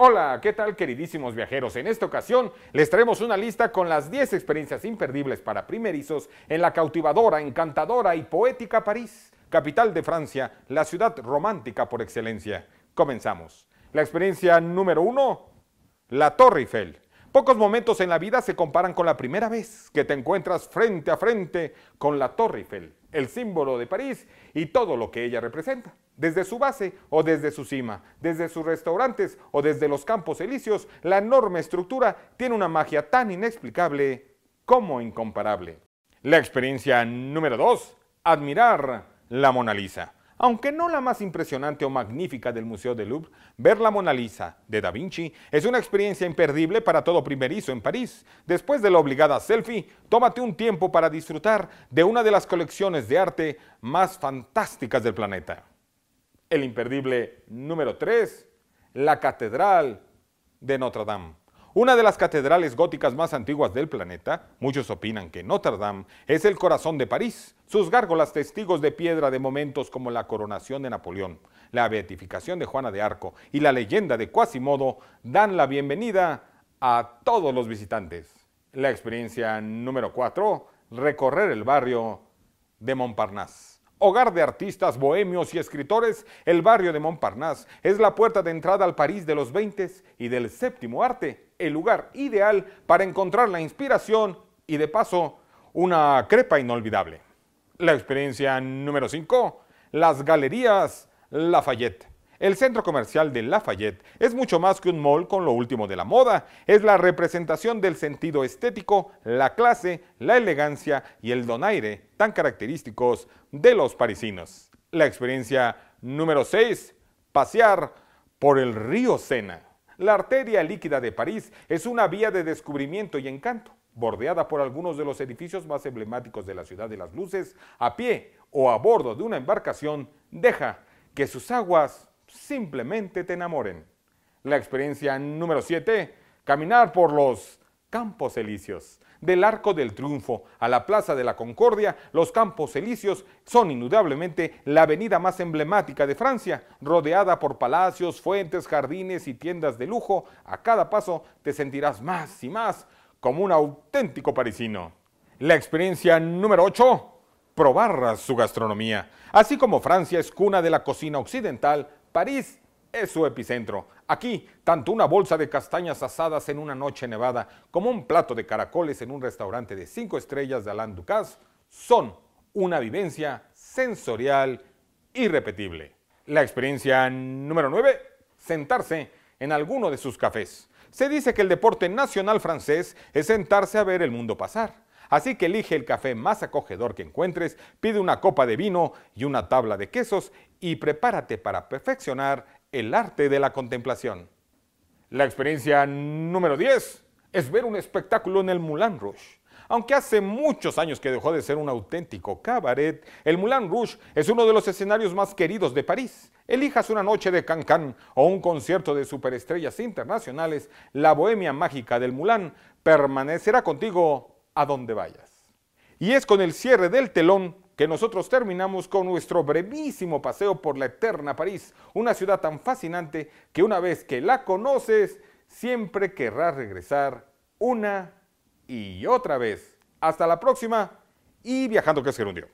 Hola, ¿qué tal queridísimos viajeros? En esta ocasión les traemos una lista con las 10 experiencias imperdibles para primerizos en la cautivadora, encantadora y poética París, capital de Francia, la ciudad romántica por excelencia. Comenzamos. La experiencia número uno, la Torre Eiffel. Pocos momentos en la vida se comparan con la primera vez que te encuentras frente a frente con la Torre Eiffel, el símbolo de París y todo lo que ella representa desde su base o desde su cima, desde sus restaurantes o desde los campos elíseos, la enorme estructura tiene una magia tan inexplicable como incomparable. La experiencia número 2, admirar la Mona Lisa. Aunque no la más impresionante o magnífica del Museo del Louvre, ver la Mona Lisa de Da Vinci es una experiencia imperdible para todo primerizo en París. Después de la obligada selfie, tómate un tiempo para disfrutar de una de las colecciones de arte más fantásticas del planeta el imperdible número 3, la Catedral de Notre Dame. Una de las catedrales góticas más antiguas del planeta, muchos opinan que Notre Dame es el corazón de París. Sus gárgolas testigos de piedra de momentos como la coronación de Napoleón, la beatificación de Juana de Arco y la leyenda de Quasimodo dan la bienvenida a todos los visitantes. La experiencia número 4, recorrer el barrio de Montparnasse. Hogar de artistas, bohemios y escritores, el barrio de Montparnasse es la puerta de entrada al París de los 20 y del séptimo arte, el lugar ideal para encontrar la inspiración y de paso una crepa inolvidable. La experiencia número 5, las galerías Lafayette. El centro comercial de Lafayette es mucho más que un mall con lo último de la moda. Es la representación del sentido estético, la clase, la elegancia y el donaire tan característicos de los parisinos. La experiencia número 6, pasear por el río Sena. La arteria líquida de París es una vía de descubrimiento y encanto, bordeada por algunos de los edificios más emblemáticos de la ciudad de las luces, a pie o a bordo de una embarcación, deja que sus aguas simplemente te enamoren. La experiencia número 7, caminar por los Campos Elíseos. Del Arco del Triunfo a la Plaza de la Concordia, los Campos Elíseos son indudablemente la avenida más emblemática de Francia, rodeada por palacios, fuentes, jardines y tiendas de lujo. A cada paso te sentirás más y más como un auténtico parisino. La experiencia número 8, probar su gastronomía. Así como Francia es cuna de la cocina occidental, París es su epicentro. Aquí, tanto una bolsa de castañas asadas en una noche nevada como un plato de caracoles en un restaurante de cinco estrellas de Alain Ducasse son una vivencia sensorial irrepetible. La experiencia número 9, sentarse en alguno de sus cafés. Se dice que el deporte nacional francés es sentarse a ver el mundo pasar. Así que elige el café más acogedor que encuentres, pide una copa de vino y una tabla de quesos y prepárate para perfeccionar el arte de la contemplación. La experiencia número 10 es ver un espectáculo en el Moulin Rouge. Aunque hace muchos años que dejó de ser un auténtico cabaret, el Moulin Rouge es uno de los escenarios más queridos de París. Elijas una noche de Cancan o un concierto de superestrellas internacionales, la bohemia mágica del Moulin permanecerá contigo a donde vayas. Y es con el cierre del telón que nosotros terminamos con nuestro brevísimo paseo por la eterna París, una ciudad tan fascinante que una vez que la conoces, siempre querrás regresar una y otra vez. Hasta la próxima y viajando que es gerundio.